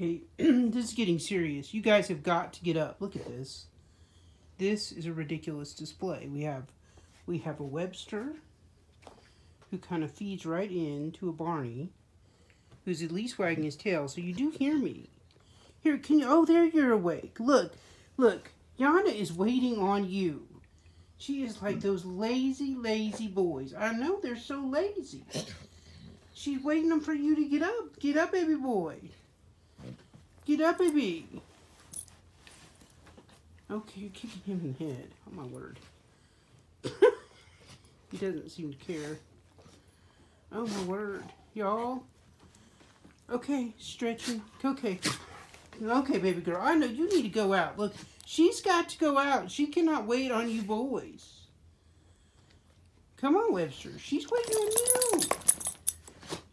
Okay, this is getting serious. You guys have got to get up. Look at this. This is a ridiculous display. We have we have a Webster who kind of feeds right in to a Barney who's at least wagging his tail. So you do hear me. Here, can you? Oh, there you're awake. Look, look. Yana is waiting on you. She is like those lazy, lazy boys. I know they're so lazy. She's waiting for you to get up. Get up, baby boy. Get up, baby. Okay, you're kicking him in the head. Oh, my word. he doesn't seem to care. Oh, my word. Y'all. Okay, stretching. Okay. Okay, baby girl. I know you need to go out. Look, she's got to go out. She cannot wait on you boys. Come on, Webster. She's waiting on you.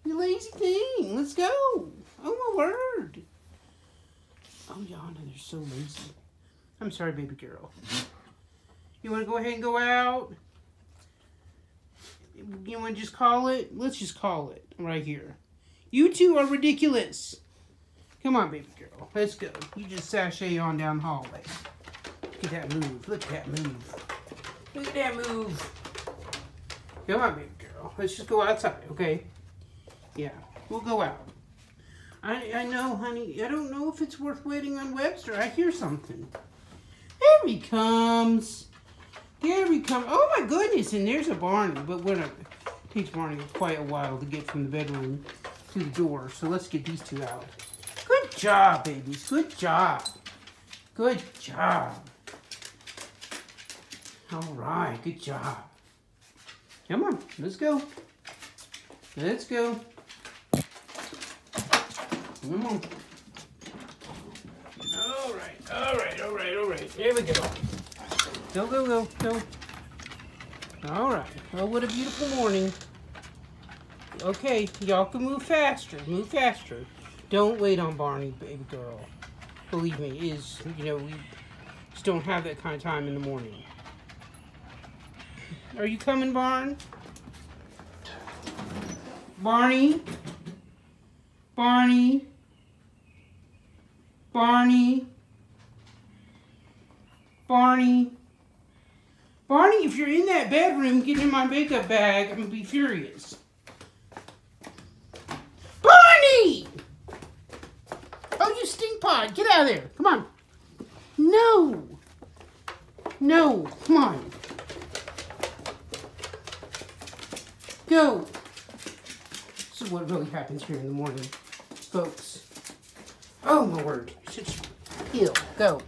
You lazy thing. Let's go. Oh, my word. Oh, Yana, they're so lazy. I'm sorry, baby girl. You want to go ahead and go out? You want to just call it? Let's just call it right here. You two are ridiculous. Come on, baby girl. Let's go. You just sashay on down the hallway. Look at that move. Look at that move. Look at that move. Come on, baby girl. Let's just go outside, okay? Yeah, we'll go out. I, I know, honey. I don't know if it's worth waiting on Webster. I hear something. There he comes. There he comes. Oh, my goodness. And there's a Barney. But we're not, it takes Barney quite a while to get from the bedroom to the door. So let's get these two out. Good job, babies. Good job. Good job. All right. Good job. Come on. Let's go. Let's go. Come on. All right. All right. All right. All right. Here we go. Go, go, go, go. All right. Oh, what a beautiful morning. Okay, y'all can move faster. Move faster. Don't wait on Barney, baby girl. Believe me, is you know we just don't have that kind of time in the morning. Are you coming, Barn? Barney? Barney? Barney? Barney? Barney, if you're in that bedroom getting in my makeup bag, I'm gonna be furious. Barney! Oh, you stink pod. Get out of there. Come on. No. No. Come on. Go. This is what really happens here in the morning, folks. Oh, my word. Still. Go.